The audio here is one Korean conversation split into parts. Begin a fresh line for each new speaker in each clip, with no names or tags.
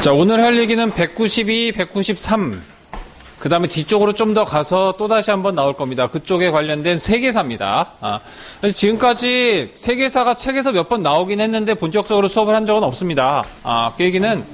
자, 오늘 할 얘기는 192, 193. 그 다음에 뒤쪽으로 좀 더 가서 또다시 한번 나올 겁니다. 그쪽에 관련된 세계사입니다. 아, 지금까지 세계사가 책에서 몇 번 나오긴 했는데 본격적으로 수업을 한 적은 없습니다. 아, 그 얘기는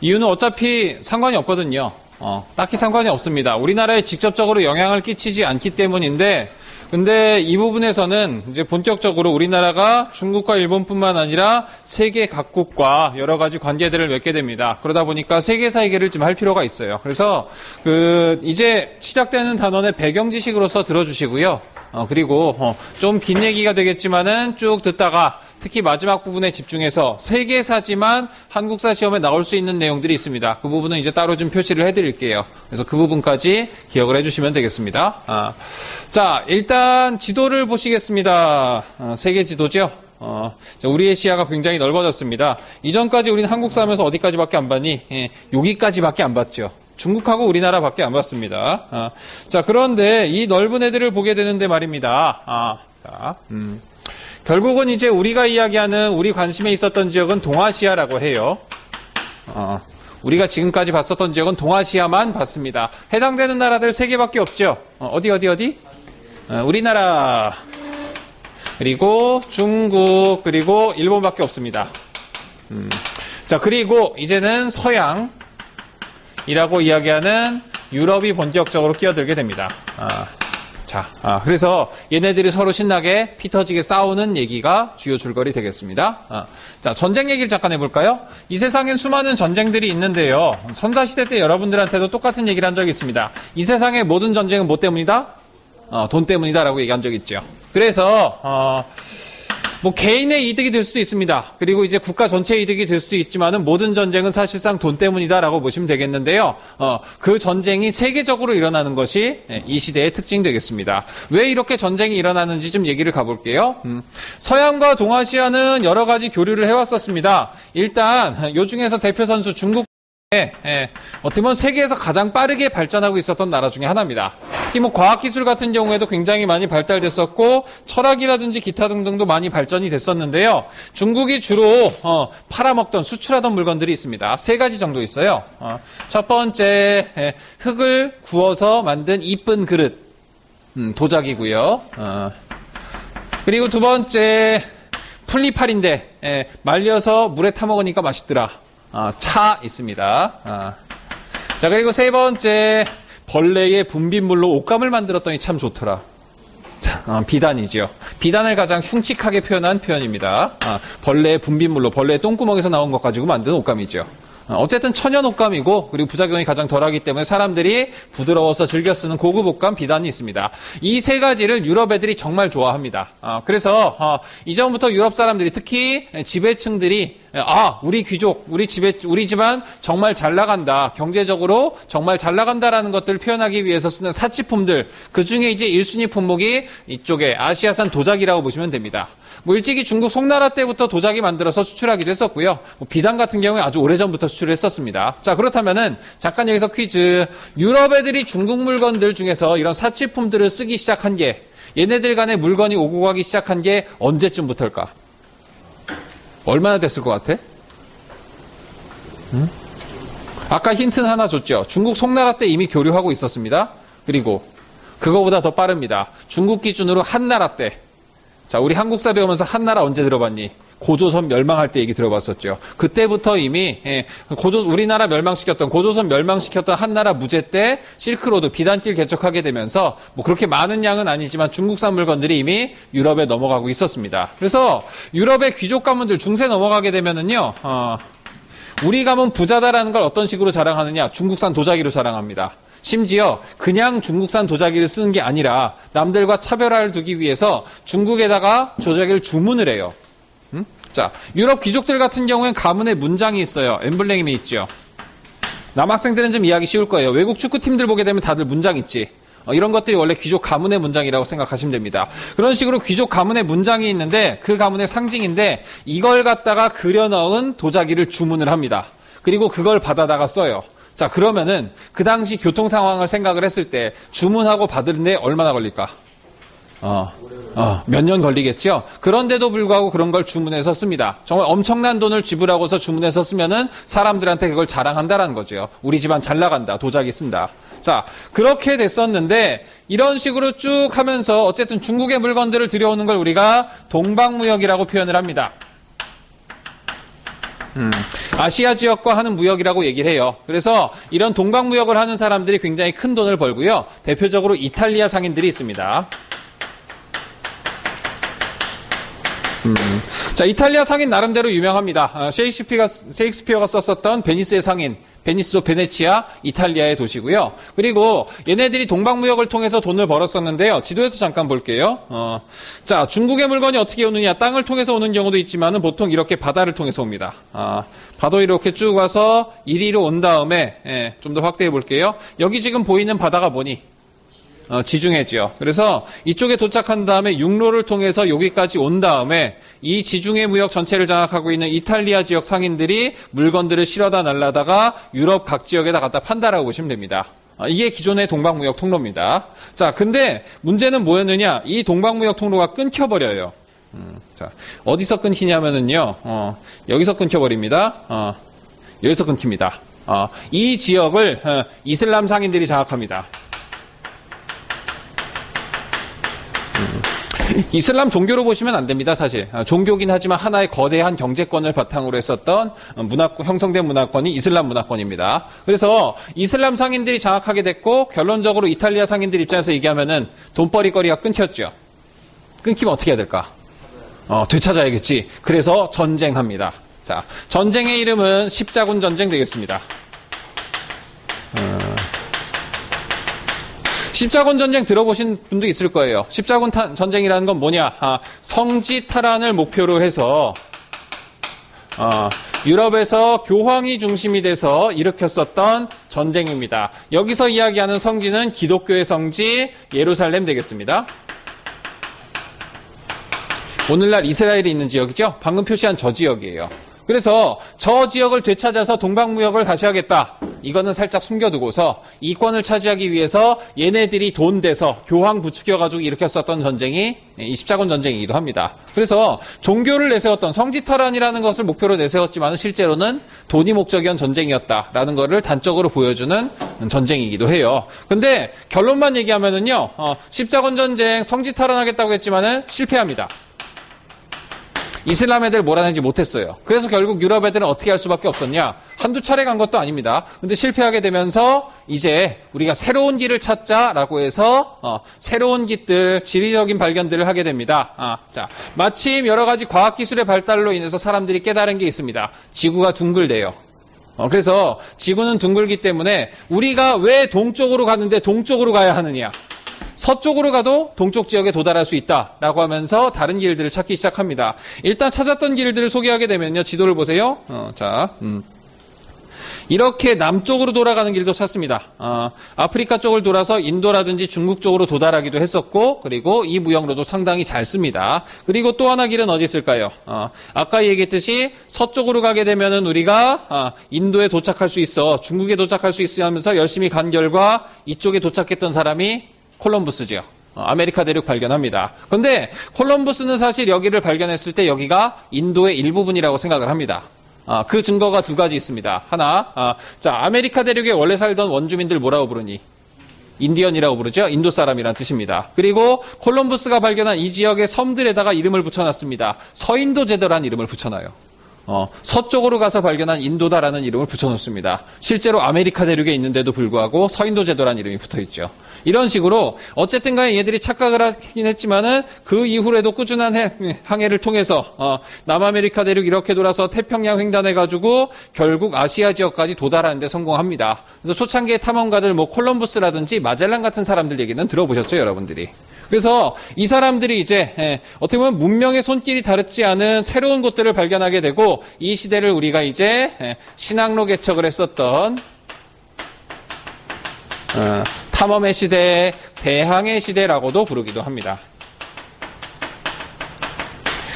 이유는 어차피 상관이 없거든요. 어, 딱히 상관이 없습니다. 우리나라에 직접적으로 영향을 끼치지 않기 때문인데 근데 이 부분에서는 이제 본격적으로 우리나라가 중국과 일본뿐만 아니라 세계 각국과 여러 가지 관계들을 맺게 됩니다. 그러다 보니까 세계사 얘기를 좀 할 필요가 있어요. 그래서 그 이제 시작되는 단원의 배경 지식으로서 들어주시고요. 어, 그리고 어, 좀 긴 얘기가 되겠지만은 쭉 듣다가 특히 마지막 부분에 집중해서 세계사지만 한국사 시험에 나올 수 있는 내용들이 있습니다. 그 부분은 이제 따로 좀 표시를 해드릴게요. 그래서 그 부분까지 기억을 해주시면 되겠습니다. 아, 자, 일단 지도를 보시겠습니다. 아, 세계 지도죠. 어, 우리의 시야가 굉장히 넓어졌습니다. 이전까지 우리는 한국사 하면서 어디까지밖에 안 봤니? 예, 여기까지밖에 안 봤죠. 중국하고 우리나라밖에 안 봤습니다. 아, 자, 그런데 이 넓은 애들을 보게 되는데 말입니다. 아, 자, 음. 결국은 이제 우리가 이야기하는 우리 관심에 있었던 지역은 동아시아라고 해요. 어, 우리가 지금까지 봤었던 지역은 동아시아만 봤습니다. 해당되는 나라들 세 개밖에 없죠. 어, 디 어디 어디? 어, 우리나라 그리고 중국 그리고 일본밖에 없습니다. 음. 자 그리고 이제는 서양 이라고 이야기하는 유럽이 본격적으로 끼어들게 됩니다. 아. 자, 아, 그래서 얘네들이 서로 신나게 피터지게 싸우는 얘기가 주요 줄거리 되겠습니다. 아, 자, 전쟁 얘기를 잠깐 해볼까요? 이 세상엔 수많은 전쟁들이 있는데요. 선사시대 때 여러분들한테도 똑같은 얘기를 한 적이 있습니다. 이 세상의 모든 전쟁은 뭐 때문이다? 어, 돈 때문이다라고 얘기한 적이 있죠. 그래서, 어, 뭐 개인의 이득이 될 수도 있습니다. 그리고 이제 국가 전체 이득이 될 수도 있지만은 모든 전쟁은 사실상 돈 때문이다라고 보시면 되겠는데요. 어, 그 전쟁이 세계적으로 일어나는 것이 예, 이 시대의 특징 되겠습니다. 왜 이렇게 전쟁이 일어나는지 좀 얘기를 가볼게요. 음, 서양과 동아시아는 여러 가지 교류를 해왔었습니다. 일단 요 중에서 대표 선수 중국 예, 예. 어떻게 보면 세계에서 가장 빠르게 발전하고 있었던 나라 중에 하나입니다. 특히 뭐 과학기술 같은 경우에도 굉장히 많이 발달됐었고 철학이라든지 기타 등등도 많이 발전이 됐었는데요. 중국이 주로 어, 팔아먹던 수출하던 물건들이 있습니다. 세 가지 정도 있어요. 어, 첫 번째 예, 흙을 구워서 만든 이쁜 그릇 음, 도자기고요. 어, 그리고 두 번째 풀리팔인데 예, 말려서 물에 타 먹으니까 맛있더라. 어, 차 있습니다. 어. 자 그리고 세 번째 벌레의 분비물로 옷감을 만들었더니 참 좋더라. 자, 어, 비단이죠. 비단을 가장 흉측하게 표현한 표현입니다. 어, 벌레의 분비물로 벌레의 똥구멍에서 나온 것 가지고 만든 옷감이죠. 어, 어쨌든 천연 옷감이고 그리고 부작용이 가장 덜하기 때문에 사람들이 부드러워서 즐겨 쓰는 고급 옷감 비단이 있습니다. 이 세 가지를 유럽 애들이 정말 좋아합니다. 어, 그래서 어, 이전부터 유럽 사람들이 특히 지배층들이 아 우리 귀족 우리 집에 우리 집안 정말 잘 나간다 경제적으로 정말 잘 나간다라는 것들을 표현하기 위해서 쓰는 사치품들 그 중에 이제 1순위 품목이 이쪽에 아시아산 도자기라고 보시면 됩니다. 뭐 일찍이 중국 송나라 때부터 도자기 만들어서 수출하기도 했었고요. 뭐 비단 같은 경우에 아주 오래전부터 수출을 했었습니다. 자, 그렇다면은 잠깐 여기서 퀴즈. 유럽 애들이 중국 물건들 중에서 이런 사치품들을 쓰기 시작한 게 얘네들 간에 물건이 오고 가기 시작한 게 언제쯤부터일까? 얼마나 됐을 것 같아? 응? 아까 힌트는 하나 줬죠. 중국 송나라 때 이미 교류하고 있었습니다. 그리고 그거보다 더 빠릅니다. 중국 기준으로 한나라 때 자, 우리 한국사 배우면서 한나라 언제 들어봤니? 고조선 멸망할 때 얘기 들어봤었죠. 그때부터 이미 예, 고조 우리나라 멸망시켰던 고조선 멸망시켰던 한나라 무제 때 실크로드 비단길 개척하게 되면서 뭐 그렇게 많은 양은 아니지만 중국산 물건들이 이미 유럽에 넘어가고 있었습니다. 그래서 유럽의 귀족 가문들 중세 넘어가게 되면은요. 어, 우리 가문 부자다라는 걸 어떤 식으로 자랑하느냐? 중국산 도자기로 자랑합니다. 심지어 그냥 중국산 도자기를 쓰는 게 아니라 남들과 차별화를 두기 위해서 중국에다가 도자기를 주문을 해요. 음? 자, 유럽 귀족들 같은 경우엔 가문에 문장이 있어요. 엠블렘이 있죠. 남학생들은 좀 이해하기 쉬울 거예요. 외국 축구팀들 보게 되면 다들 문장 있지. 어, 이런 것들이 원래 귀족 가문의 문장이라고 생각하시면 됩니다. 그런 식으로 귀족 가문의 문장이 있는데 그 가문의 상징인데 이걸 갖다가 그려 넣은 도자기를 주문을 합니다. 그리고 그걸 받아다가 써요. 자, 그러면은 그 당시 교통 상황을 생각을 했을 때 주문하고 받는데 얼마나 걸릴까? 어, 어, 몇 년 걸리겠죠? 그런데도 불구하고 그런 걸 주문해서 씁니다. 정말 엄청난 돈을 지불하고서 주문해서 쓰면은 사람들한테 그걸 자랑한다라는 거죠. 우리 집안 잘 나간다. 도자기 쓴다. 자, 그렇게 됐었는데 이런 식으로 쭉 하면서 어쨌든 중국의 물건들을 들여오는 걸 우리가 동방무역이라고 표현을 합니다. 음, 아시아 지역과 하는 무역이라고 얘기를 해요. 그래서 이런 동방 무역을 하는 사람들이 굉장히 큰 돈을 벌고요. 대표적으로 이탈리아 상인들이 있습니다. 음, 자, 이탈리아 상인 나름대로 유명합니다. 아, 셰익스피어가 썼었던 베니스의 상인, 베니스도 베네치아, 이탈리아의 도시고요. 그리고 얘네들이 동방무역을 통해서 돈을 벌었었는데요. 지도에서 잠깐 볼게요. 어, 자, 중국의 물건이 어떻게 오느냐? 땅을 통해서 오는 경우도 있지만은 보통 이렇게 바다를 통해서 옵니다. 아, 바다 이렇게 쭉 와서 이리로 온 다음에 예, 좀 더 확대해 볼게요. 여기 지금 보이는 바다가 뭐니? 어, 지중해지요. 그래서 이쪽에 도착한 다음에 육로를 통해서 여기까지 온 다음에 이 지중해 무역 전체를 장악하고 있는 이탈리아 지역 상인들이 물건들을 실어다 날라다가 유럽 각 지역에다 갖다 판다라고 보시면 됩니다. 어, 이게 기존의 동방무역 통로입니다. 자, 근데 문제는 뭐였느냐? 이 동방무역 통로가 끊겨버려요. 음, 자, 어디서 끊기냐면은요, 어, 여기서 끊겨버립니다. 어, 여기서 끊깁니다. 어, 이 지역을 어, 이슬람 상인들이 장악합니다. 이슬람 종교로 보시면 안 됩니다, 사실. 아, 종교긴 하지만 하나의 거대한 경제권을 바탕으로 했었던 문화권, 형성된 문화권이 이슬람 문화권입니다. 그래서 이슬람 상인들이 장악하게 됐고, 결론적으로 이탈리아 상인들 입장에서 얘기하면은 돈벌이거리가 끊겼죠. 끊기면 어떻게 해야 될까? 어, 되찾아야겠지. 그래서 전쟁합니다. 자, 전쟁의 이름은 십자군 전쟁 되겠습니다. 어... 십자군 전쟁 들어보신 분도 있을 거예요. 십자군 타, 전쟁이라는 건 뭐냐? 아, 성지 탈환을 목표로 해서 어, 유럽에서 교황이 중심이 돼서 일으켰었던 전쟁입니다. 여기서 이야기하는 성지는 기독교의 성지 예루살렘 되겠습니다. 오늘날 이스라엘이 있는 지역이죠. 방금 표시한 저 지역이에요. 그래서 저 지역을 되찾아서 동방무역을 다시 하겠다. 이거는 살짝 숨겨두고서 이권을 차지하기 위해서 얘네들이 돈 대서 교황 부추겨가지고 일으켰었던 전쟁이 이 십자군 전쟁이기도 합니다. 그래서 종교를 내세웠던 성지탈환이라는 것을 목표로 내세웠지만 실제로는 돈이 목적이었던 전쟁이었다라는 것을 단적으로 보여주는 전쟁이기도 해요. 근데 결론만 얘기하면은요, 어, 십자군 전쟁 성지탈환하겠다고 했지만은 실패합니다. 이슬람 애들 몰아내지 못했어요. 그래서 결국 유럽 애들은 어떻게 할 수밖에 없었냐? 한두 차례 간 것도 아닙니다. 근데 실패하게 되면서 이제 우리가 새로운 길을 찾자라고 해서 어, 새로운 길들, 지리적인 발견들을 하게 됩니다. 아, 자, 마침 여러 가지 과학 기술의 발달로 인해서 사람들이 깨달은 게 있습니다. 지구가 둥글대요. 어, 그래서 지구는 둥글기 때문에 우리가 왜 동쪽으로 가는데 동쪽으로 가야 하느냐? 서쪽으로 가도 동쪽 지역에 도달할 수 있다라고 하면서 다른 길들을 찾기 시작합니다. 일단 찾았던 길들을 소개하게 되면요. 지도를 보세요. 어, 자, 음. 이렇게 남쪽으로 돌아가는 길도 찾습니다. 어, 아프리카 쪽을 돌아서 인도라든지 중국 쪽으로 도달하기도 했었고, 그리고 이 무역로도 상당히 잘 씁니다. 그리고 또 하나 길은 어디 있을까요? 어, 아까 얘기했듯이 서쪽으로 가게 되면은 우리가 어, 인도에 도착할 수 있어, 중국에 도착할 수 있어 하면서 열심히 간 결과 이쪽에 도착했던 사람이 콜럼부스죠. 어, 아메리카 대륙 발견합니다. 그런데 콜럼부스는 사실 여기를 발견했을 때 여기가 인도의 일부분이라고 생각을 합니다. 아, 그 증거가 두 가지 있습니다. 하나, 아, 자 아메리카 대륙에 원래 살던 원주민들 뭐라고 부르니? 인디언이라고 부르죠. 인도 사람이란 뜻입니다. 그리고 콜럼부스가 발견한 이 지역의 섬들에다가 이름을 붙여놨습니다. 서인도 제도란 이름을 붙여놔요. 어, 서쪽으로 가서 발견한 인도다라는 이름을 붙여놓습니다. 실제로 아메리카 대륙에 있는데도 불구하고 서인도 제도라는 이름이 붙어있죠. 이런 식으로 어쨌든 간에 얘들이 착각을 하긴 했지만은 그 이후에도 꾸준한 항해를 통해서 어, 남아메리카 대륙 이렇게 돌아서 태평양 횡단해 가지고 결국 아시아 지역까지 도달하는 데 성공합니다. 그래서 초창기의 탐험가들 뭐 콜럼부스라든지 마젤란 같은 사람들 얘기는 들어보셨죠 여러분들이. 그래서 이 사람들이 이제 예, 어떻게 보면 문명의 손길이 다르지 않은 새로운 곳들을 발견하게 되고 이 시대를 우리가 이제 예, 신학로 개척을 했었던 어, 탐험의 시대, 대항해 시대라고도 부르기도 합니다.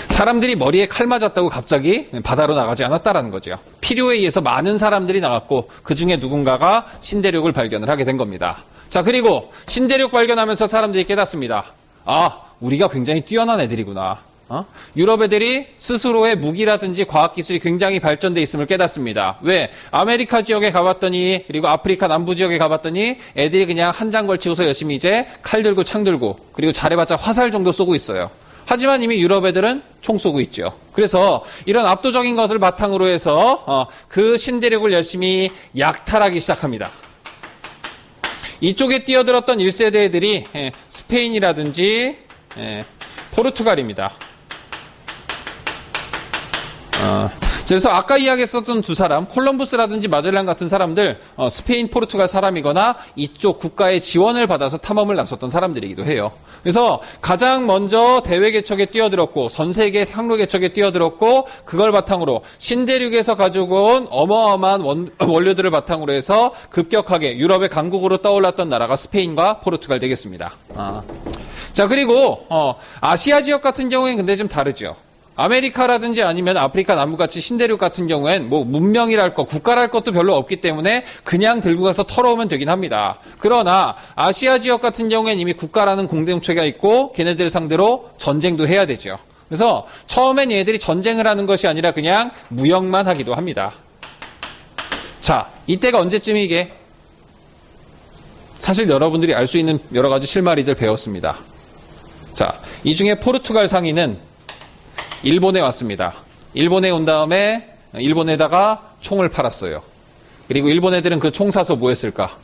사람들이 머리에 칼 맞았다고 갑자기 바다로 나가지 않았다라는 거죠. 필요에 의해서 많은 사람들이 나갔고 그 중에 누군가가 신대륙을 발견을 하게 된 겁니다. 자 그리고 신대륙 발견하면서 사람들이 깨닫습니다. 아, 우리가 굉장히 뛰어난 애들이구나. 어? 유럽 애들이 스스로의 무기라든지 과학기술이 굉장히 발전돼 있음을 깨닫습니다. 왜? 아메리카 지역에 가봤더니, 그리고 아프리카 남부 지역에 가봤더니 애들이 그냥 한 장 걸치고서 열심히 이제 칼 들고 창 들고, 그리고 잘해봤자 화살 정도 쏘고 있어요. 하지만 이미 유럽 애들은 총 쏘고 있죠. 그래서 이런 압도적인 것을 바탕으로 해서 어, 그 신대륙을 열심히 약탈하기 시작합니다. 이쪽에 뛰어들었던 1세대 애들이 예, 스페인이라든지 예, 포르투갈입니다. 어, 그래서 아까 이야기했었던 두 사람, 콜럼부스라든지 마젤란 같은 사람들, 어, 스페인, 포르투갈 사람이거나 이쪽 국가의 지원을 받아서 탐험을 나섰던 사람들이기도 해요. 그래서 가장 먼저 대외 개척에 뛰어들었고, 전 세계 항로 개척에 뛰어들었고, 그걸 바탕으로 신대륙에서 가지고 온 어마어마한 원, 원료들을 바탕으로 해서 급격하게 유럽의 강국으로 떠올랐던 나라가 스페인과 포르투갈 되겠습니다. 아. 자, 그리고, 어, 아시아 지역 같은 경우에는 근데 좀 다르죠. 아메리카라든지 아니면 아프리카 남부같이 신대륙 같은 경우엔 뭐 문명이랄 것, 국가랄 것도 별로 없기 때문에 그냥 들고 가서 털어오면 되긴 합니다. 그러나 아시아 지역 같은 경우엔 이미 국가라는 공동체가 있고 걔네들 상대로 전쟁도 해야 되죠. 그래서 처음엔 얘들이 전쟁을 하는 것이 아니라 그냥 무역만 하기도 합니다. 자, 이때가 언제쯤이게? 사실 여러분들이 알 수 있는 여러 가지 실마리들 배웠습니다. 자, 이 중에 포르투갈 상인은 일본에 왔습니다. 일본에 온 다음에 일본에다가 총을 팔았어요. 그리고 일본 애들은 그 총 사서 뭐 했을까?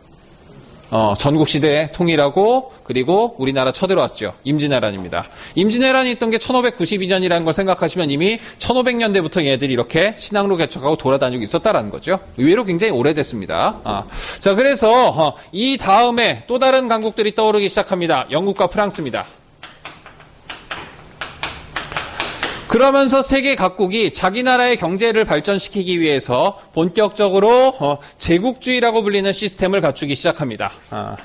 어, 전국 시대에 통일하고 그리고 우리나라 쳐들어왔죠. 임진왜란입니다. 임진왜란이 있던 게 1592년이라는 걸 생각하시면 이미 1500년대부터 얘들이 이렇게 신앙로 개척하고 돌아다니고 있었다라는 거죠. 의외로 굉장히 오래됐습니다. 아. 자, 그래서 어, 이 다음에 또 다른 강국들이 떠오르기 시작합니다. 영국과 프랑스입니다. 그러면서 세계 각국이 자기 나라의 경제를 발전시키기 위해서 본격적으로 어, 제국주의라고 불리는 시스템을 갖추기 시작합니다. 아.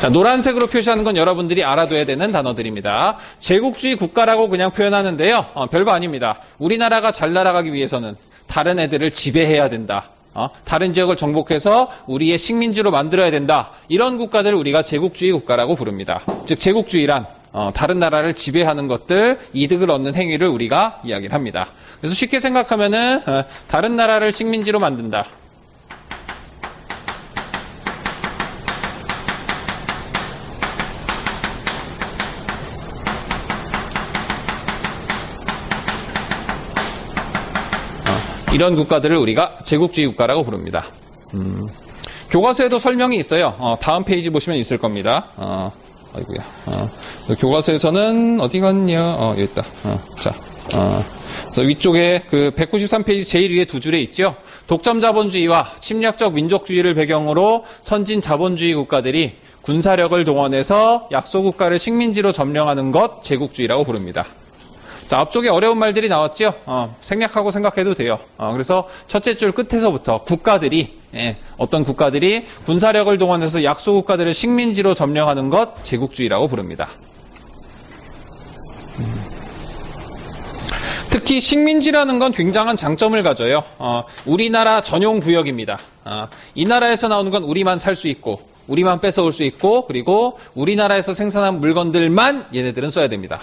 자, 노란색으로 표시하는 건 여러분들이 알아둬야 되는 단어들입니다. 제국주의 국가라고 그냥 표현하는데요. 어, 별거 아닙니다. 우리나라가 잘 날아가기 위해서는 다른 애들을 지배해야 된다. 어, 다른 지역을 정복해서 우리의 식민지로 만들어야 된다. 이런 국가들을 우리가 제국주의 국가라고 부릅니다. 즉 제국주의란 어, 다른 나라를 지배하는 것들, 이득을 얻는 행위를 우리가 이야기를 합니다. 그래서 쉽게 생각하면은 어, 다른 나라를 식민지로 만든다. 어, 이런 국가들을 우리가 제국주의 국가라고 부릅니다. 음, 교과서에도 설명이 있어요. 어, 다음 페이지 보시면 있을 겁니다. 어, 아이고야. 어, 교과서에서는 어디 갔냐? 어, 여기 있다. 어, 자, 어, 위쪽에 그 193페이지 제일 위에 두 줄에 있죠. 독점 자본주의와 침략적 민족주의를 배경으로 선진 자본주의 국가들이 군사력을 동원해서 약소 국가를 식민지로 점령하는 것 제국주의라고 부릅니다. 자, 앞쪽에 어려운 말들이 나왔죠? 어, 생략하고 생각해도 돼요. 어, 그래서 첫째 줄 끝에서부터 국가들이, 예, 어떤 국가들이 군사력을 동원해서 약소 국가들을 식민지로 점령하는 것 제국주의라고 부릅니다. 음. 특히 식민지라는 건 굉장한 장점을 가져요. 어, 우리나라 전용 구역입니다. 어, 이 나라에서 나오는 건 우리만 살 수 있고, 우리만 뺏어올 수 있고, 그리고 우리나라에서 생산한 물건들만 얘네들은 써야 됩니다.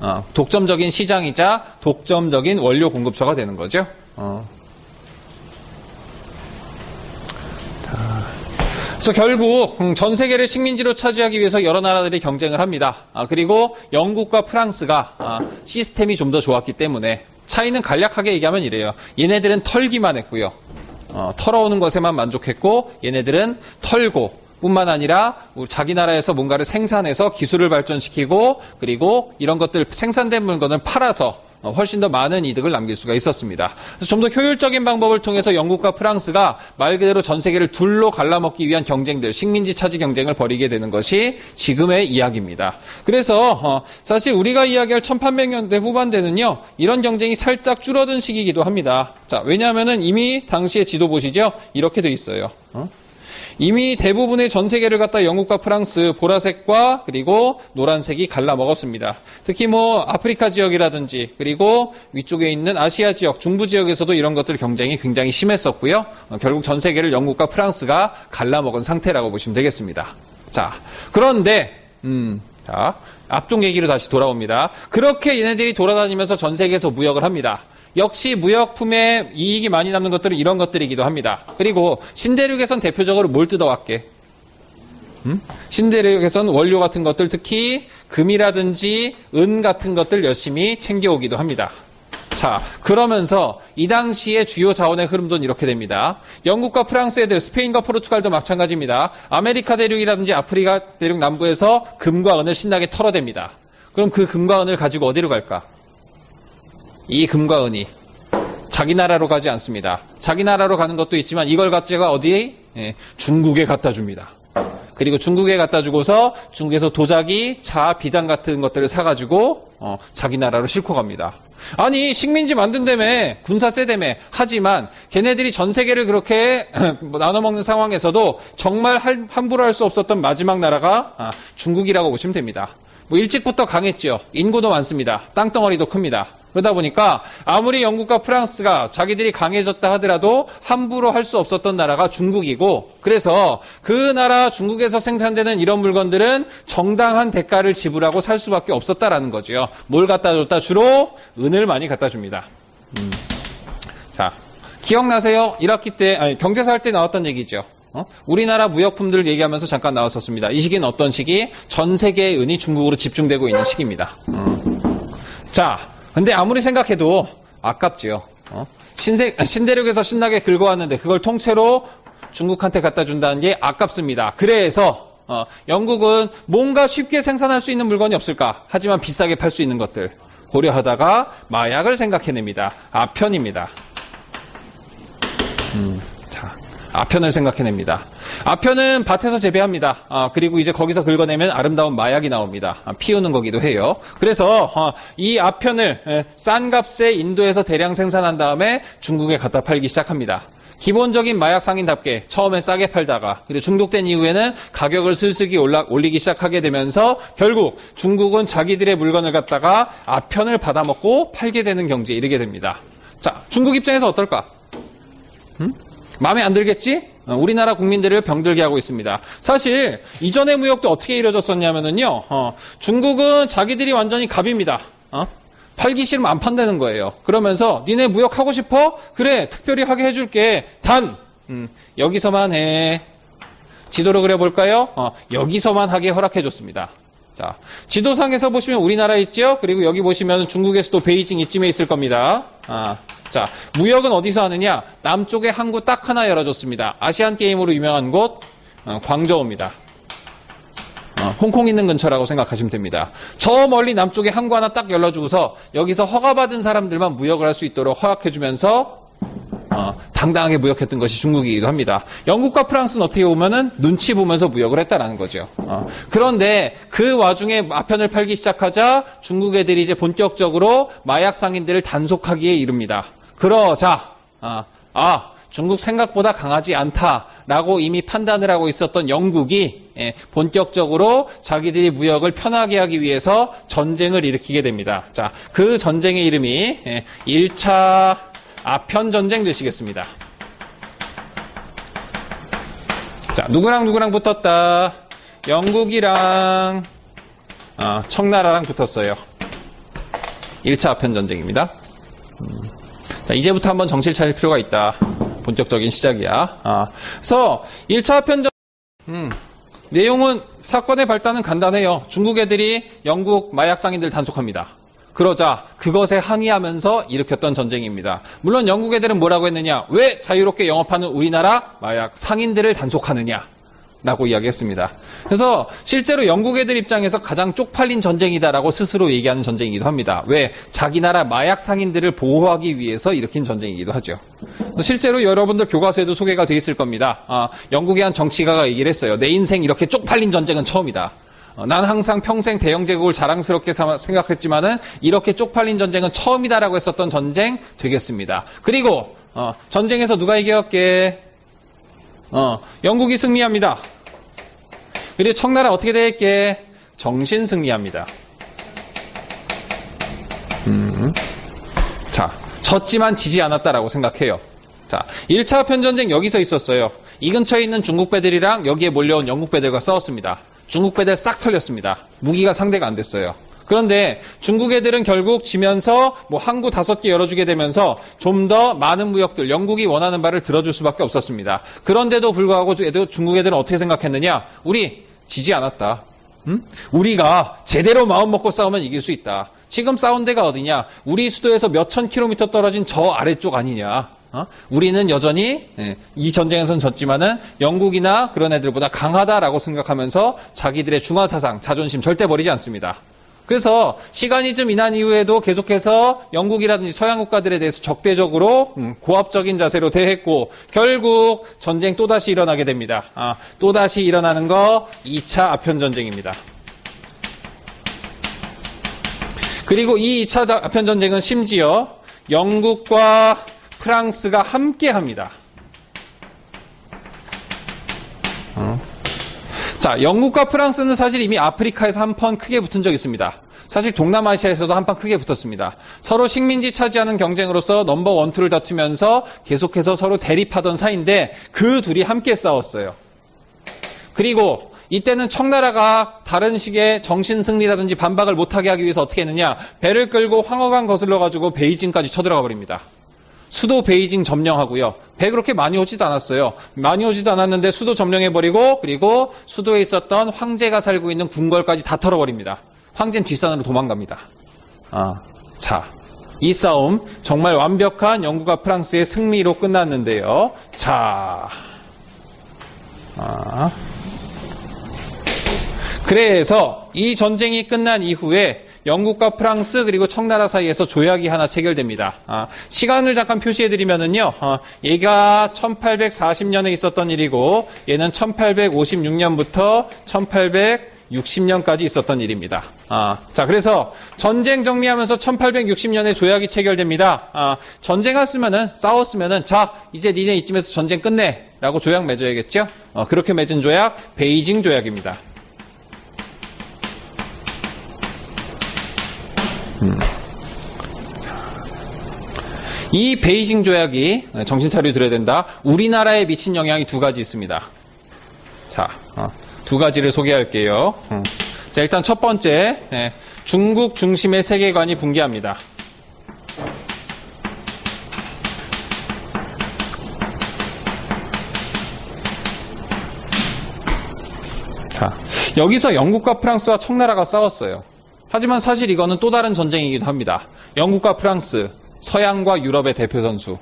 어, 독점적인 시장이자 독점적인 원료 공급처가 되는 거죠. 어. 그래서 결국 음, 전 세계를 식민지로 차지하기 위해서 여러 나라들이 경쟁을 합니다. 아, 그리고 영국과 프랑스가 아, 시스템이 좀 더 좋았기 때문에 차이는 간략하게 얘기하면 이래요. 얘네들은 털기만 했고요. 어, 털어오는 것에만 만족했고 얘네들은 털고 뿐만 아니라 자기 나라에서 뭔가를 생산해서 기술을 발전시키고 그리고 이런 것들 생산된 물건을 팔아서 훨씬 더 많은 이득을 남길 수가 있었습니다. 좀 더 효율적인 방법을 통해서 영국과 프랑스가 말 그대로 전 세계를 둘로 갈라먹기 위한 경쟁들, 식민지 차지 경쟁을 벌이게 되는 것이 지금의 이야기입니다. 그래서 어, 사실 우리가 이야기할 1800년대 후반대는요, 이런 경쟁이 살짝 줄어든 시기이기도 합니다. 자, 왜냐하면 이미 당시의 지도 보시죠? 이렇게 돼 있어요. 어? 이미 대부분의 전 세계를 갖다 영국과 프랑스 보라색과 그리고 노란색이 갈라 먹었습니다. 특히 뭐 아프리카 지역이라든지 그리고 위쪽에 있는 아시아 지역, 중부 지역에서도 이런 것들 경쟁이 굉장히 심했었고요. 어, 결국 전 세계를 영국과 프랑스가 갈라 먹은 상태라고 보시면 되겠습니다. 자, 그런데, 음, 자, 앞쪽 얘기로 다시 돌아옵니다. 그렇게 얘네들이 돌아다니면서 전 세계에서 무역을 합니다. 역시 무역품에 이익이 많이 남는 것들은 이런 것들이기도 합니다. 그리고 신대륙에선 대표적으로 뭘 뜯어왔게? 음? 신대륙에선 원료 같은 것들 특히 금이라든지 은 같은 것들 열심히 챙겨오기도 합니다. 자, 그러면서 이 당시의 주요 자원의 흐름도 이렇게 됩니다. 영국과 프랑스 애들, 스페인과 포르투갈도 마찬가지입니다. 아메리카 대륙이라든지 아프리카 대륙 남부에서 금과 은을 신나게 털어댑니다. 그럼 그 금과 은을 가지고 어디로 갈까? 이 금과 은이 자기 나라로 가지 않습니다. 자기 나라로 가는 것도 있지만 이걸 갖다가 어디에? 예, 중국에 갖다 줍니다. 그리고 중국에 갖다 주고서 중국에서 도자기, 차, 비단 같은 것들을 사가지고 어, 자기 나라로 싣고 갑니다. 아니 식민지 만든다며 군사 세대며 하지만 걔네들이 전 세계를 그렇게 나눠먹는 상황에서도 정말 함부로 할 수 없었던 마지막 나라가 아, 중국이라고 보시면 됩니다. 뭐 일찍부터 강했죠. 인구도 많습니다. 땅덩어리도 큽니다. 그러다 보니까 아무리 영국과 프랑스가 자기들이 강해졌다 하더라도 함부로 할 수 없었던 나라가 중국이고 그래서 그 나라 중국에서 생산되는 이런 물건들은 정당한 대가를 지불하고 살 수밖에 없었다라는 거죠. 뭘 갖다 줬다? 주로 은을 많이 갖다 줍니다. 음. 자, 기억나세요? 1학기 때, 아니, 경제사 할 때 나왔던 얘기죠. 어? 우리나라 무역품들 얘기하면서 잠깐 나왔었습니다. 이 시기는 어떤 시기? 전 세계의 은이 중국으로 집중되고 있는 시기입니다. 음. 자, 근데 아무리 생각해도 아깝지요. 어? 신세, 신대륙에서 신나게 긁어왔는데 그걸 통째로 중국한테 갖다 준다는 게 아깝습니다. 그래서 어, 영국은 뭔가 쉽게 생산할 수 있는 물건이 없을까? 하지만 비싸게 팔 수 있는 것들 고려하다가 마약을 생각해냅니다. 아편입니다. 음, 자, 아편을 생각해냅니다. 아편은 밭에서 재배합니다. 아, 그리고 이제 거기서 긁어내면 아름다운 마약이 나옵니다. 아, 피우는 거기도 해요. 그래서 어, 이 아편을 에, 싼 값에 인도에서 대량 생산한 다음에 중국에 갖다 팔기 시작합니다. 기본적인 마약 상인답게 처음에 싸게 팔다가 그리고 중독된 이후에는 가격을 슬슬기 올라, 올리기 시작하게 되면서 결국 중국은 자기들의 물건을 갖다가 아편을 받아먹고 팔게 되는 경지에 이르게 됩니다. 자, 중국 입장에서 어떨까? 음? 마음에 안 들겠지? 어, 우리나라 국민들을 병들게 하고 있습니다. 사실 이전의 무역도 어떻게 이루어졌었냐면요. 어, 중국은 자기들이 완전히 갑입니다. 어? 팔기 싫으면 안 판다는 거예요. 그러면서 니네 무역하고 싶어? 그래 특별히 하게 해줄게. 단 음, 여기서만 해. 지도로 그려볼까요? 어, 여기서만 하게 허락해줬습니다. 자, 지도상에서 보시면 우리나라 있죠? 그리고 여기 보시면 중국에서도 베이징 이쯤에 있을 겁니다. 아, 자, 무역은 어디서 하느냐? 남쪽에 항구 딱 하나 열어줬습니다. 아시안 게임으로 유명한 곳 어, 광저우입니다. 어, 홍콩 있는 근처라고 생각하시면 됩니다. 저 멀리 남쪽에 항구 하나 딱 열어주고서 여기서 허가받은 사람들만 무역을 할 수 있도록 허락해주면서 어, 당당하게 무역했던 것이 중국이기도 합니다. 영국과 프랑스는 어떻게 보면은 눈치 보면서 무역을 했다라는 거죠. 어, 그런데 그 와중에 아편을 팔기 시작하자 중국 애들이 이제 본격적으로 마약 상인들을 단속하기에 이릅니다. 그러자 아, 아 중국 생각보다 강하지 않다라고 이미 판단을 하고 있었던 영국이 예, 본격적으로 자기들이 무역을 편하게 하기 위해서 전쟁을 일으키게 됩니다. 자, 그 전쟁의 이름이 예, 1차 아편 전쟁 되시겠습니다. 자, 누구랑 누구랑 붙었다? 영국이랑 어, 청나라랑 붙었어요. 1차 아편 전쟁입니다. 음. 자, 이제부터 한번 정실 차릴 필요가 있다. 본격적인 시작이야. 아, 그래서 1차 편전, 음, 내용은 사건의 발단은 간단해요. 중국 애들이 영국 마약 상인들 단속합니다. 그러자 그것에 항의하면서 일으켰던 전쟁입니다. 물론 영국 애들은 뭐라고 했느냐? 왜 자유롭게 영업하는 우리나라 마약 상인들을 단속하느냐? 라고 이야기했습니다. 그래서 실제로 영국 애들 입장에서 가장 쪽팔린 전쟁이다라고 스스로 얘기하는 전쟁이기도 합니다. 왜? 자기 나라 마약 상인들을 보호하기 위해서 일으킨 전쟁이기도 하죠. 실제로 여러분들 교과서에도 소개가 되어 있을 겁니다. 아, 영국의 한 정치가가 얘기를 했어요. 내 인생 이렇게 쪽팔린 전쟁은 처음이다. 어, 난 항상 평생 대영 제국을 자랑스럽게 생각했지만은 이렇게 쪽팔린 전쟁은 처음이다라고 했었던 전쟁 되겠습니다. 그리고 어, 전쟁에서 누가 이겼게? 어, 영국이 승리합니다. 그리고 청나라 어떻게 될게? 정신 승리합니다. 음. 자, 졌지만 지지 않았다라고 생각해요. 자, 1차 편전쟁 여기서 있었어요. 이 근처에 있는 중국 배들이랑 여기에 몰려온 영국 배들과 싸웠습니다. 중국 배들 싹 털렸습니다. 무기가 상대가 안 됐어요. 그런데 중국 애들은 결국 지면서 뭐 항구 다섯 개 열어주게 되면서 좀 더 많은 무역들, 영국이 원하는 바를 들어줄 수밖에 없었습니다. 그런데도 불구하고 중국 애들은 어떻게 생각했느냐? 우리 지지 않았다. 음? 우리가 제대로 마음 먹고 싸우면 이길 수 있다. 지금 싸운 데가 어디냐? 우리 수도에서 몇천 킬로미터 떨어진 저 아래쪽 아니냐? 어? 우리는 여전히 예, 이 전쟁에서는 졌지만은 영국이나 그런 애들보다 강하다라고 생각하면서 자기들의 중화 사상, 자존심 절대 버리지 않습니다. 그래서 시간이 좀 지난 이후에도 계속해서 영국이라든지 서양 국가들에 대해서 적대적으로 음, 고압적인 자세로 대했고 결국 전쟁 또다시 일어나게 됩니다. 아, 또다시 일어나는 거 2차 아편 전쟁입니다. 그리고 이 2차 아편 전쟁은 심지어 영국과 프랑스가 함께 합니다. 자, 영국과 프랑스는 사실 이미 아프리카에서 한 판 크게 붙은 적이 있습니다. 사실 동남아시아에서도 한 판 크게 붙었습니다. 서로 식민지 차지하는 경쟁으로서 넘버 원, 투를 다투면서 계속해서 서로 대립하던 사이인데 그 둘이 함께 싸웠어요. 그리고 이때는 청나라가 다른 식의 정신 승리라든지 반박을 못하게 하기 위해서 어떻게 했느냐 배를 끌고 황허강 거슬러 가지고 베이징까지 쳐들어가 버립니다. 수도 베이징 점령하고요. 배 그렇게 많이 오지도 않았어요. 많이 오지도 않았는데 수도 점령해버리고 그리고 수도에 있었던 황제가 살고 있는 궁궐까지 다 털어버립니다. 황제는 뒷산으로 도망갑니다. 아, 자, 이 싸움 정말 완벽한 영국과 프랑스의 승리로 끝났는데요. 자, 아, 그래서 이 전쟁이 끝난 이후에 영국과 프랑스 그리고 청나라 사이에서 조약이 하나 체결됩니다. 아, 시간을 잠깐 표시해드리면은요, 아, 얘가 1840년에 있었던 일이고 얘는 1856년부터 1860년까지 있었던 일입니다. 아, 자, 그래서 전쟁 정리하면서 1860년에 조약이 체결됩니다. 아, 전쟁했으면은 싸웠으면은 자, 이제 니네 이쯤에서 전쟁 끝내라고 조약 맺어야겠죠? 어, 그렇게 맺은 조약 베이징 조약입니다. 음. 이 베이징 조약이 정신 차려 들어야 된다. 우리나라에 미친 영향이 두 가지 있습니다. 자, 어, 두 가지를 소개할게요. 음. 자, 일단 첫 번째, 네, 중국 중심의 세계관이 붕괴합니다. 자, 여기서 영국과 프랑스와 청나라가 싸웠어요. 하지만 사실 이거는 또 다른 전쟁이기도 합니다. 영국과 프랑스, 서양과 유럽의 대표 선수,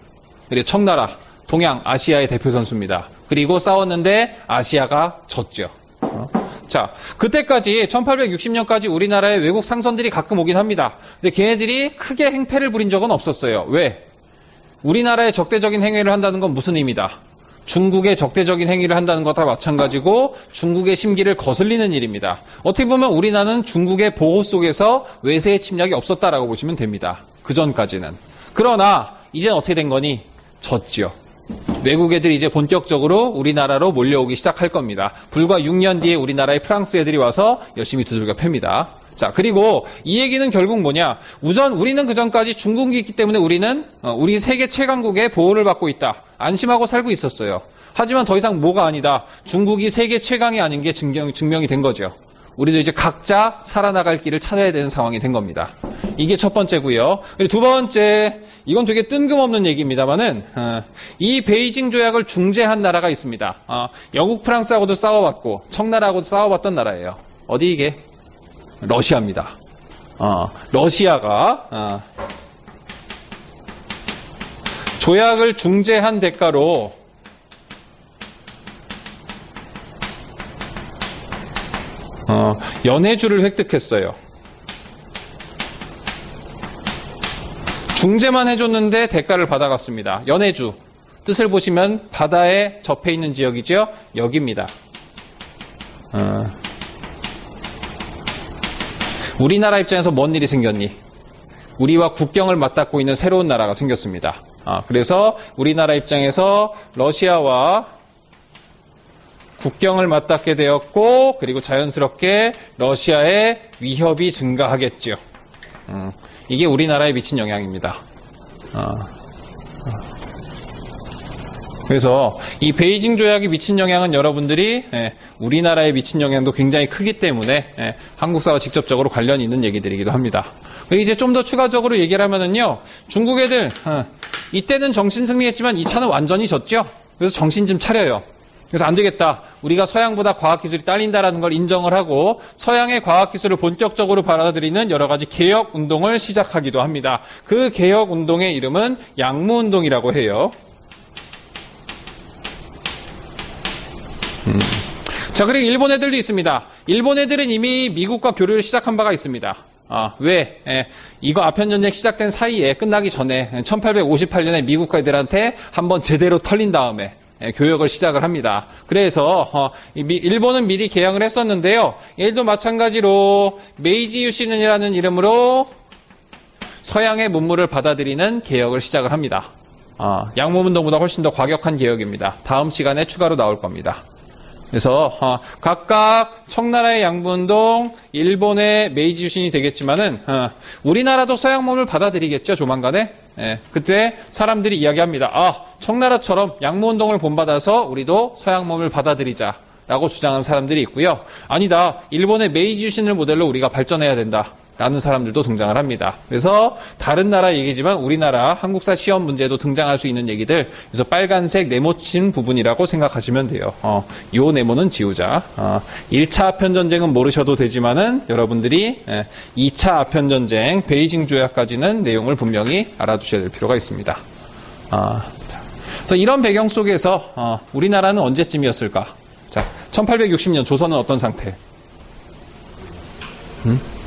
그리고 청나라, 동양, 아시아의 대표 선수입니다. 그리고 싸웠는데 아시아가 졌죠. 어? 자, 그때까지 1860년까지 우리나라에 외국 상선들이 가끔 오긴 합니다. 근데 걔네들이 크게 행패를 부린 적은 없었어요. 왜? 우리나라에 적대적인 행위를 한다는 건 무슨 의미다? 중국의 적대적인 행위를 한다는 것과 마찬가지고 중국의 심기를 거슬리는 일입니다. 어떻게 보면 우리나라는 중국의 보호 속에서 외세의 침략이 없었다라고 보시면 됩니다. 그 전까지는. 그러나 이제는 어떻게 된 거니? 졌지요. 외국 애들이 이제 본격적으로 우리나라로 몰려오기 시작할 겁니다. 불과 6년 뒤에 우리나라에 프랑스 애들이 와서 열심히 두들겨 팹니다. 자, 그리고 이 얘기는 결국 뭐냐? 우선 우리는 그 전까지 중국이 있기 때문에 우리는 어, 우리 세계 최강국의 보호를 받고 있다. 안심하고 살고 있었어요. 하지만 더 이상 뭐가 아니다. 중국이 세계 최강이 아닌 게 증명, 증명이 된 거죠. 우리도 이제 각자 살아나갈 길을 찾아야 되는 상황이 된 겁니다. 이게 첫 번째고요. 그리고 두 번째, 이건 되게 뜬금없는 얘기입니다만은 어, 이 베이징 조약을 중재한 나라가 있습니다. 어, 영국, 프랑스하고도 싸워봤고 청나라하고도 싸워봤던 나라예요. 어디 이게? 러시아입니다. 어, 러시아가 어, 조약을 중재한 대가로 어, 연해주를 획득했어요. 중재만 해줬는데 대가를 받아갔습니다. 연해주. 뜻을 보시면 바다에 접해 있는 지역이죠. 여기입니다. 어. 우리나라 입장에서 뭔 일이 생겼니? 우리와 국경을 맞닿고 있는 새로운 나라가 생겼습니다. 아, 그래서 우리나라 입장에서 러시아와 국경을 맞닿게 되었고, 그리고 자연스럽게 러시아의 위협이 증가하겠죠. 음, 이게 우리나라에 미친 영향입니다. 아, 그래서 이 베이징 조약이 미친 영향은 여러분들이 예, 우리나라에 미친 영향도 굉장히 크기 때문에 예, 한국사와 직접적으로 관련이 있는 얘기들이기도 합니다. 이제 좀 더 추가적으로 얘기를 하면은요, 중국 애들 어, 이때는 정신 승리했지만 2차는 완전히 졌죠. 그래서 정신 좀 차려요. 그래서 안 되겠다. 우리가 서양보다 과학기술이 딸린다라는 걸 인정을 하고 서양의 과학기술을 본격적으로 받아들이는 여러 가지 개혁 운동을 시작하기도 합니다. 그 개혁 운동의 이름은 양무 운동이라고 해요. 음. 자, 그리고 일본 애들도 있습니다. 일본 애들은 이미 미국과 교류를 시작한 바가 있습니다. 아, 왜? 예, 이거 아편 전쟁 시작된 사이에 끝나기 전에 1858년에 미국 애들한테 한번 제대로 털린 다음에 예, 교역을 시작을 합니다. 그래서 어, 일본은 미리 개항을 했었는데요. 얘도 마찬가지로 메이지 유신이라는 이름으로 서양의 문물을 받아들이는 개혁을 시작을 합니다. 어, 양무운동보다 훨씬 더 과격한 개혁입니다. 다음 시간에 추가로 나올 겁니다. 그래서 어, 각각 청나라의 양무운동, 일본의 메이지 유신이 되겠지만은 어, 우리나라도 서양 문물을 받아들이겠죠 조만간에. 예, 그때 사람들이 이야기합니다. 아 청나라처럼 양무운동을 본받아서 우리도 서양 문물을 받아들이자 라고 주장하는 사람들이 있고요. 아니다. 일본의 메이지 유신을 모델로 우리가 발전해야 된다. 라는 사람들도 등장을 합니다. 그래서 다른 나라 얘기지만 우리나라 한국사 시험 문제도 등장할 수 있는 얘기들 그래서 빨간색 네모친 부분이라고 생각하시면 돼요. 어, 요 네모는 지우자. 어, 1차 아편 전쟁은 모르셔도 되지만은 여러분들이 예, 2차 아편 전쟁 베이징 조약까지는 내용을 분명히 알아두셔야 될 필요가 있습니다. 어, 그래서 이런 배경 속에서 어, 우리나라는 언제쯤이었을까? 자, 1860년 조선은 어떤 상태? 음?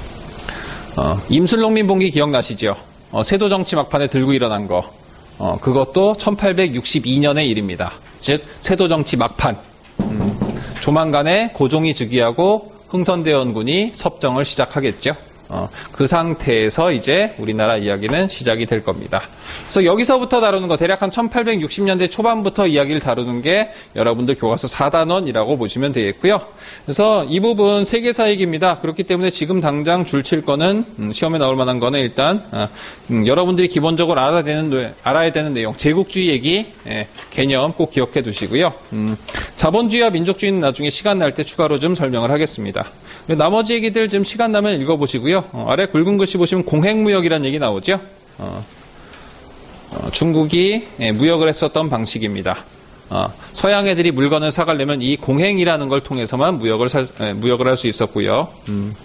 어, 임술농민 봉기 기억나시죠? 어, 세도 정치 막판에 들고 일어난 거. 어, 그것도 1862년의 일입니다. 즉 세도 정치 막판. 음, 조만간에 고종이 즉위하고 흥선대원군이 섭정을 시작하겠죠. 어, 그 상태에서 이제 우리나라 이야기는 시작이 될 겁니다. 그래서 여기서부터 다루는 거 대략 한 1860년대 초반부터 이야기를 다루는 게 여러분들 교과서 4단원이라고 보시면 되겠고요. 그래서 이 부분 세계사 얘기입니다. 그렇기 때문에 지금 당장 줄칠 거는 음, 시험에 나올 만한 거는 일단 어, 음, 여러분들이 기본적으로 알아야 되는, 알아야 되는 내용 제국주의 얘기 예, 개념 꼭 기억해 두시고요. 음, 자본주의와 민족주의는 나중에 시간 날 때 추가로 좀 설명을 하겠습니다. 나머지 얘기들 좀 시간 나면 읽어보시고요. 어, 아래 굵은 글씨 보시면 공행무역이라는 얘기 나오죠. 어, 어, 중국이 예, 무역을 했었던 방식입니다. 어, 서양 애들이 물건을 사가려면 이 공행이라는 걸 통해서만 무역을 사, 예, 무역을 할 수 있었고요. 음.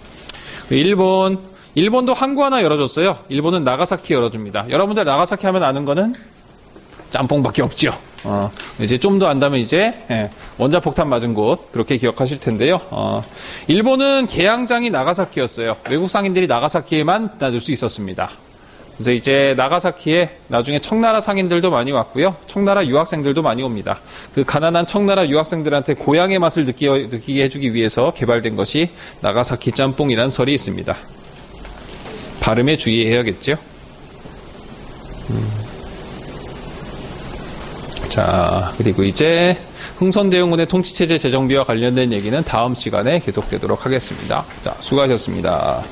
일본 일본도 항구 하나 열어줬어요. 일본은 나가사키 열어줍니다. 여러분들 나가사키 하면 아는 거는 짬뽕밖에 없죠. 어, 이제 좀 더 안다면 이제 예, 원자폭탄 맞은 곳 그렇게 기억하실 텐데요. 어, 일본은 개항장이 나가사키였어요. 외국 상인들이 나가사키에만 놔둘 수 있었습니다. 그래서 이제 나가사키에 나중에 청나라 상인들도 많이 왔고요. 청나라 유학생들도 많이 옵니다. 그 가난한 청나라 유학생들한테 고향의 맛을 느끼, 느끼게 해주기 위해서 개발된 것이 나가사키 짬뽕이라는 설이 있습니다. 발음에 주의해야겠죠. 음. 자, 그리고 이제 흥선대원군의 통치체제 재정비와 관련된 얘기는 다음 시간에 계속되도록 하겠습니다. 자, 수고하셨습니다.